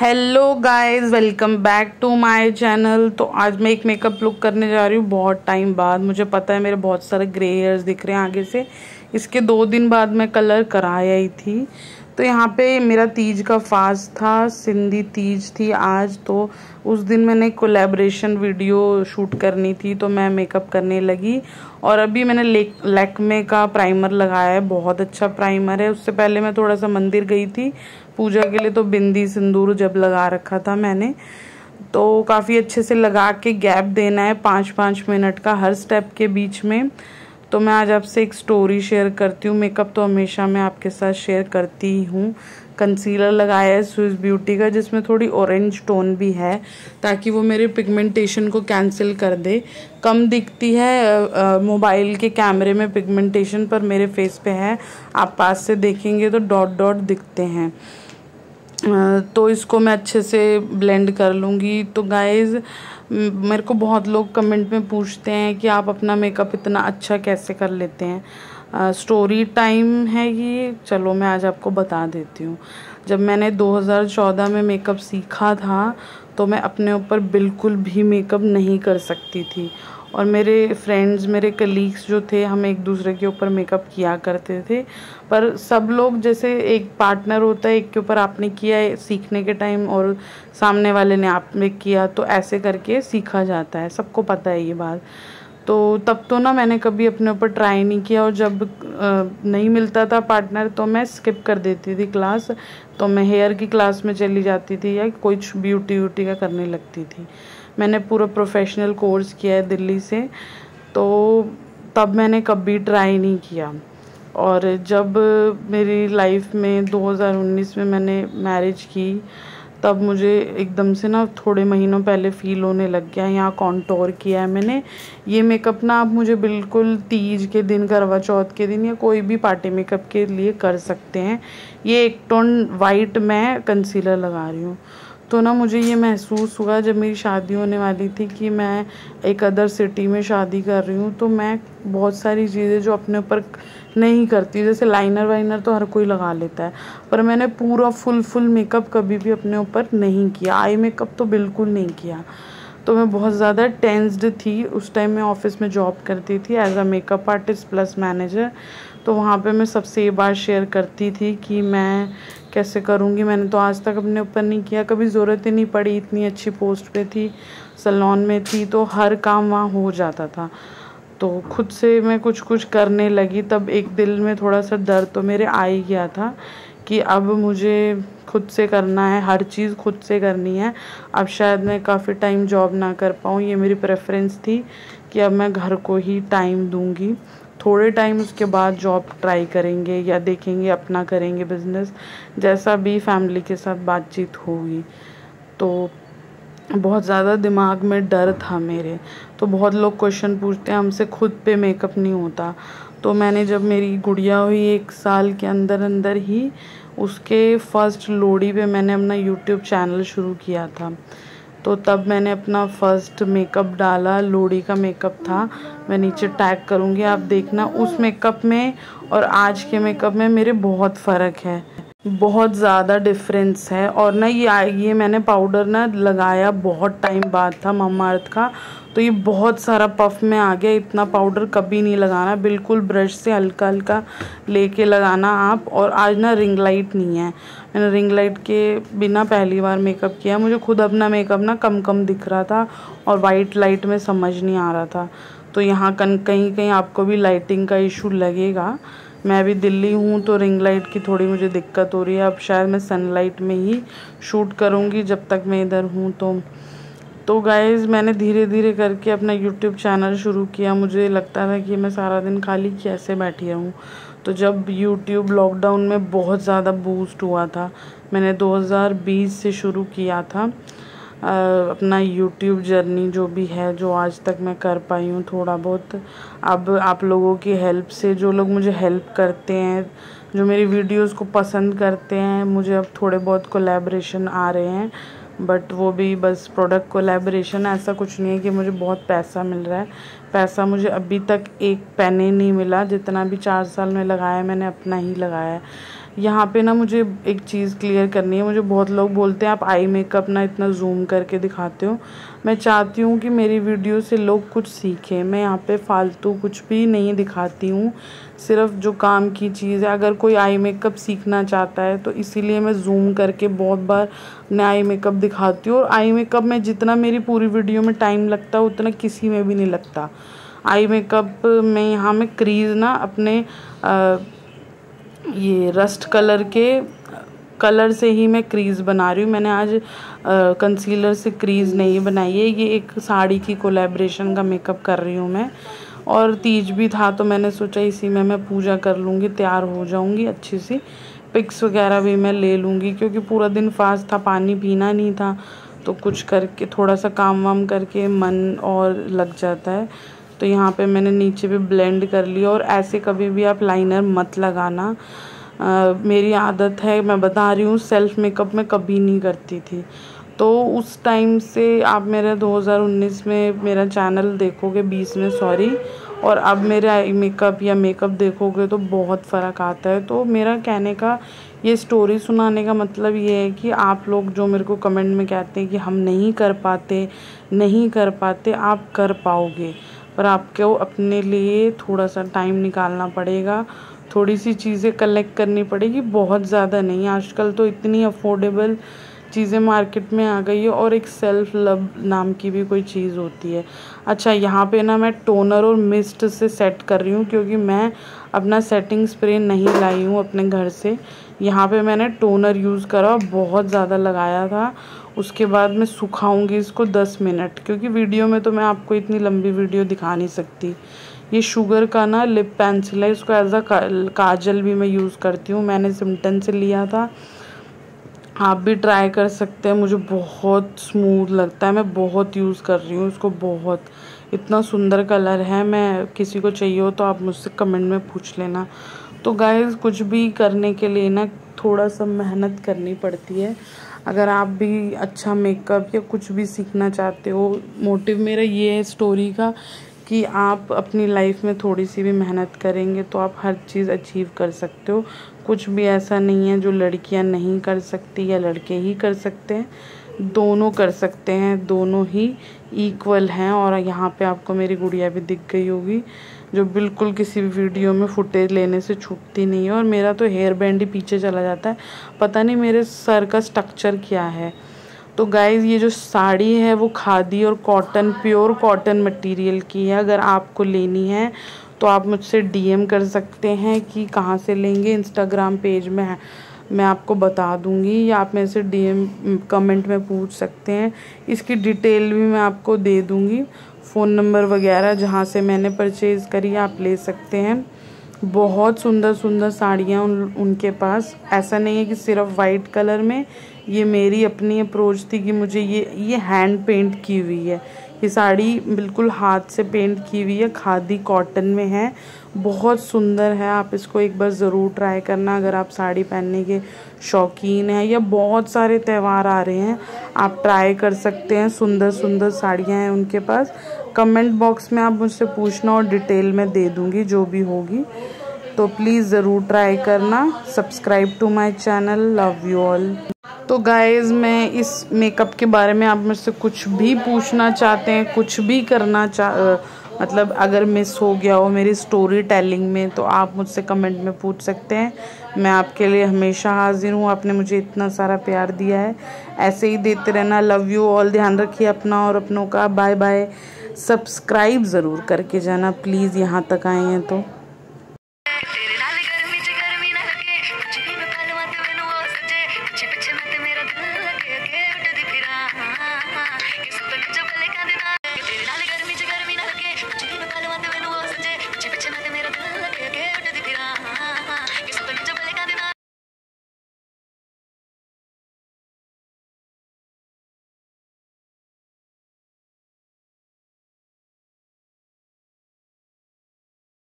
Hello guys welcome back to my channel तो आज मैं एक मेकअप लुक करने जा रही हूँ बहुत टाइम बाद। मुझे पता है मेरे बहुत सारे ग्रे हेयर्स दिख रहे हैं आगे से। इसके दो दिन बाद मैं कलर कराया ही थी। तो यहाँ पे मेरा तीज का फास्ट था, सिंधी तीज थी आज तो उस दिन मैंने कोलेब्रेशन वीडियो शूट करनी थी तो मैं मेकअप करने लगी। और अभी मैंने लैक्मे का प्राइमर लगाया है, बहुत अच्छा प्राइमर है। उससे पहले मैं थोड़ा सा मंदिर गई थी, पूजा के लिए तो बिंदी सिंदूर जब लगा रखा था मैंने। तो काफ़ी अच्छे से लगा के गैप देना है पाँच पाँच मिनट का हर स्टेप के बीच में। तो मैं आज आपसे एक स्टोरी शेयर करती हूँ। मेकअप तो हमेशा मैं आपके साथ शेयर करती ही हूँ। कंसीलर लगाया है स्विस ब्यूटी का, जिसमें थोड़ी ऑरेंज टोन भी है, ताकि वो मेरे पिगमेंटेशन को कैंसिल कर दे। कम दिखती है मोबाइल के कैमरे में पिगमेंटेशन पर मेरे फेस पे है। आप पास से देखेंगे तो डॉट डॉट दिखते हैं। तो इसको मैं अच्छे से ब्लेंड कर लूँगी। तो गाइज़ मेरे को बहुत लोग कमेंट में पूछते हैं कि आप अपना मेकअप इतना अच्छा कैसे कर लेते हैं। स्टोरी टाइम है ये। चलो, मैं आज आपको बता देती हूँ। जब मैंने 2014 में मेकअप सीखा था तो मैं अपने ऊपर बिल्कुल भी मेकअप नहीं कर सकती थी। और मेरे फ्रेंड्स मेरे कलीग्स जो थे, हम एक दूसरे के ऊपर मेकअप किया करते थे। पर सब लोग जैसे एक पार्टनर होता है, एक के ऊपर आपने किया है सीखने के टाइम और सामने वाले ने आपने किया तो ऐसे करके सीखा जाता है। सबको पता है ये बात। तो तब तो ना मैंने कभी अपने ऊपर ट्राई नहीं किया और जब नहीं मिलता था पार्टनर तो मैं स्किप कर देती थी क्लास तो मैं हेयर की क्लास में चली जाती थी या कुछ ब्यूटी व्यूटी का करने लगती थी। मैंने पूरा प्रोफेशनल कोर्स किया है दिल्ली से तो तब मैंने कभी ट्राई नहीं किया। और जब मेरी लाइफ में 2019 में मैंने मैरिज की, तब मुझे एकदम से ना थोड़े महीनों पहले फ़ील होने लग गया, यहाँ कॉन्टोर किया है मैंने। ये मेकअप ना आप मुझे बिल्कुल तीज के दिन करवा चौथ के दिन या कोई भी पार्टी मेकअप के लिए कर सकते हैं। ये एक टोन वाइट मैं कंसीलर लगा रही हूँ। तो ना मुझे ये महसूस हुआ जब मेरी शादी होने वाली थी कि मैं एक अदर सिटी में शादी कर रही हूँ तो मैं बहुत सारी चीज़ें जो अपने ऊपर नहीं करती, जैसे लाइनर वाइनर तो हर कोई लगा लेता है, पर मैंने पूरा फुल फुल मेकअप कभी भी अपने ऊपर नहीं किया आई मेकअप तो बिल्कुल नहीं किया। तो मैं बहुत ज़्यादा टेंस्ड थी, उस टाइम मैं ऑफ़िस में जॉब करती थी as a makeup artist plus manager तो वहाँ पे मैं सबसे ये बात शेयर करती थी कि मैं कैसे करूँगी। मैंने तो आज तक अपने ऊपर नहीं किया, कभी ज़रूरत ही नहीं पड़ी इतनी अच्छी पोस्ट पे थी सलोन में थी तो हर काम वहाँ हो जाता था। तो खुद से मैं कुछ कुछ करने लगी, तब एक दिल में थोड़ा सा डर तो मेरे आ ही गया था कि अब मुझे खुद से करना है, हर चीज़ खुद से करनी है। अब शायद मैं काफ़ी टाइम जॉब ना कर पाऊँ, ये मेरी प्रेफरेंस थी कि अब मैं घर को ही टाइम दूँगी। थोड़े टाइम उसके बाद जॉब ट्राई करेंगे या देखेंगे, अपना करेंगे बिज़नेस जैसा भी फैमिली के साथ बातचीत होगी। तो बहुत ज़्यादा दिमाग में डर था मेरे। तो बहुत लोग क्वेश्चन पूछते हैं, हमसे खुद पे मेकअप नहीं होता। तो मैंने जब मेरी गुड़िया हुई एक साल के अंदर अंदर ही, उसके फ़र्स्ट लोड़ी पे मैंने अपना यूट्यूब चैनल शुरू किया था। तो तब मैंने अपना फ़र्स्ट मेकअप डाला लोड़ी का मेकअप था। मैं नीचे टैग करूँगी, आप देखना, उस मेकअप में और आज के मेकअप में मेरे बहुत फ़र्क है। बहुत ज़्यादा डिफरेंस है। और ना ये ये मैंने पाउडर ना लगाया बहुत टाइम बाद था मम्मा अर्थ का। तो ये बहुत सारा पफ में आ गया। इतना पाउडर कभी नहीं लगाना। बिल्कुल ब्रश से हल्का हल्का लेके लगाना आप। और आज ना रिंग लाइट नहीं है। मैंने रिंग लाइट के बिना पहली बार मेकअप किया। मुझे खुद अपना मेकअप ना कम कम दिख रहा था। और वाइट लाइट में समझ नहीं आ रहा था। तो यहाँ कहीं कहीं आपको भी लाइटिंग का इशू लगेगा। मैं भी दिल्ली हूँ तो रिंग लाइट की थोड़ी मुझे दिक्कत हो रही है। अब शायद मैं सनलाइट में ही शूट करूँगी जब तक मैं इधर हूँ तो। तो गाइज़ मैंने धीरे धीरे करके अपना यूट्यूब चैनल शुरू किया। मुझे लगता था कि मैं सारा दिन खाली कैसे बैठी रहूँ? तो जब यूट्यूब लॉकडाउन में बहुत ज़्यादा बूस्ट हुआ था, मैंने 2020 से शुरू किया था। अपना यूट्यूब जर्नी जो भी है, जो आज तक मैं कर पाई हूँ थोड़ा बहुत। अब आप लोगों की हेल्प से जो लोग मुझे हेल्प करते हैं, जो मेरी वीडियोस को पसंद करते हैं, मुझे अब थोड़े बहुत कोलेब्रेशन आ रहे हैं। बट वो भी बस प्रोडक्ट कोलेब्रेशन ऐसा कुछ नहीं है कि मुझे बहुत पैसा मिल रहा है। पैसा मुझे अभी तक एक पैने नहीं मिला, जितना भी चार साल में लगाया मैंने अपना ही लगाया है। यहाँ पे ना मुझे एक चीज़ क्लियर करनी है। मुझे बहुत लोग बोलते हैं आप आई मेकअप ना इतना जूम करके दिखाते हो। मैं चाहती हूँ कि मेरी वीडियो से लोग कुछ सीखें। मैं यहाँ पे फालतू कुछ भी नहीं दिखाती हूँ। सिर्फ़ जो काम की चीज़ है अगर कोई आई मेकअप सीखना चाहता है तो इसीलिए मैं जूम करके बहुत बार मैं आई मेकअप दिखाती हूँ। और आई मेकअप में जितना मेरी पूरी वीडियो में टाइम लगता है उतना किसी में भी नहीं लगता। आई मेकअप में यहाँ मैं क्रीज़ ना अपने आ, ये रस्ट कलर के कलर से ही मैं क्रीज़ बना रही हूँ। मैंने आज कंसीलर से क्रीज़ नहीं बनाई है। ये एक साड़ी की कोलेब्रेशन का मेकअप कर रही हूँ मैं। और तीज भी था तो मैंने सोचा इसी में मैं पूजा कर लूँगी, तैयार हो जाऊँगी अच्छी सी। पिक्स वगैरह भी मैं ले लूँगी क्योंकि पूरा दिन फास्ट था, पानी पीना नहीं था। तो कुछ करके, थोड़ा सा काम वाम करके मन और लग जाता है। तो यहाँ पे मैंने नीचे भी ब्लेंड कर लिया और ऐसे कभी भी आप लाइनर मत लगाना। आ, मेरी आदत है मैं बता रही हूँ सेल्फ मेकअप में कभी नहीं करती थी। तो उस टाइम से आप मेरे 2019 में मेरा चैनल देखोगे 20 में सॉरी और अब मेरा मेकअप या मेकअप देखोगे तो बहुत फ़र्क आता है। तो मेरा कहने का ये स्टोरी सुनाने का मतलब ये है कि आप लोग जो मेरे को कमेंट में कहते हैं कि हम नहीं कर पाते नहीं कर पाते आप कर पाओगे। पर आपको अपने लिए थोड़ा सा टाइम निकालना पड़ेगा। थोड़ी सी चीज़ें कलेक्ट करनी पड़ेगी। बहुत ज़्यादा नहीं। आजकल तो इतनी अफोर्डेबल चीज़ें मार्केट में आ गई है और एक सेल्फ लव नाम की भी कोई चीज़ होती है। अच्छा यहाँ पे ना मैं टोनर और मिस्ट से सेट कर रही हूँ क्योंकि मैं अपना सेटिंग स्प्रे नहीं लाई हूँ अपने घर से। यहाँ पे मैंने टोनर यूज़ करा, बहुत ज़्यादा लगाया था। उसके बाद मैं सुखाऊँगी इसको दस मिनट, क्योंकि वीडियो में तो मैं आपको इतनी लंबी वीडियो दिखा नहीं सकती। ये शुगर का ना लिप पेंसिल है, इसको एज अ काजल भी मैं यूज़ करती हूँ। मैंने सिमटन से लिया था। आप भी ट्राई कर सकते हैं। मुझे बहुत स्मूथ लगता है। मैं बहुत यूज़ कर रही हूँ इसको बहुत। इतना सुंदर कलर है। मैं किसी को चाहिए हो तो आप मुझसे कमेंट में पूछ लेना। तो गाइस कुछ भी करने के लिए ना थोड़ा सा मेहनत करनी पड़ती है। अगर आप भी अच्छा मेकअप या कुछ भी सीखना चाहते हो मोटिव मेरा ये है स्टोरी का कि आप अपनी लाइफ में थोड़ी सी भी मेहनत करेंगे तो आप हर चीज़ अचीव कर सकते हो। कुछ भी ऐसा नहीं है जो लड़कियाँ नहीं कर सकती या लड़के ही कर सकते हैं। दोनों कर सकते हैं, दोनों ही इक्वल हैं और यहाँ पे आपको मेरी गुड़िया भी दिख गई होगी, जो बिल्कुल किसी भी वीडियो में फुटेज लेने से छूटती नहीं है और मेरा तो हेयर बैंड ही पीछे चला जाता है। पता नहीं मेरे सर का स्ट्रक्चर क्या है। तो गाइज़ ये जो साड़ी है वो खादी और कॉटन प्योर कॉटन मटेरियल की है। अगर आपको लेनी है तो आप मुझसे डीएम कर सकते हैं कि कहाँ से लेंगे इंस्टाग्राम पेज में है। मैं आपको बता दूँगी या आप मेरे से डीएम कमेंट में पूछ सकते हैं। इसकी डिटेल भी मैं आपको दे दूँगी। फ़ोन नंबर वगैरह जहाँ से मैंने परचेज़ करी, आप ले सकते हैं। बहुत सुंदर सुंदर साड़ियाँ उन, उनके पास। ऐसा नहीं है कि सिर्फ़ वाइट कलर में। ये मेरी अपनी अप्रोच थी कि मुझे ये ये हैंड पेंट की हुई है। ये साड़ी बिल्कुल हाथ से पेंट की हुई है, खादी कॉटन में है। बहुत सुंदर है, आप इसको एक बार ज़रूर ट्राई करना अगर आप साड़ी पहनने के शौकीन हैं या बहुत सारे त्यौहार आ रहे हैं, आप ट्राई कर सकते हैं। सुंदर सुंदर साड़ियाँ हैं उनके पास। कमेंट बॉक्स में आप मुझसे पूछना और डिटेल में दे दूँगी, जो भी होगी। तो प्लीज़ ज़रूर ट्राई करना। Subscribe to my channel love you all तो गाइज़ मैं इस मेकअप के बारे में आप मुझसे कुछ भी पूछना चाहते हैं, कुछ भी करना चाह मतलब अगर मिस हो गया हो मेरी स्टोरी टेलिंग में तो आप मुझसे कमेंट में पूछ सकते हैं। मैं आपके लिए हमेशा हाजिर हूँ, आपने मुझे इतना सारा प्यार दिया है। ऐसे ही देते रहना लव यू ऑल ध्यान रखिए अपना और अपनों का। बाय बाय सब्सक्राइब ज़रूर करके जाना प्लीज़ यहाँ तक आए हैं तो।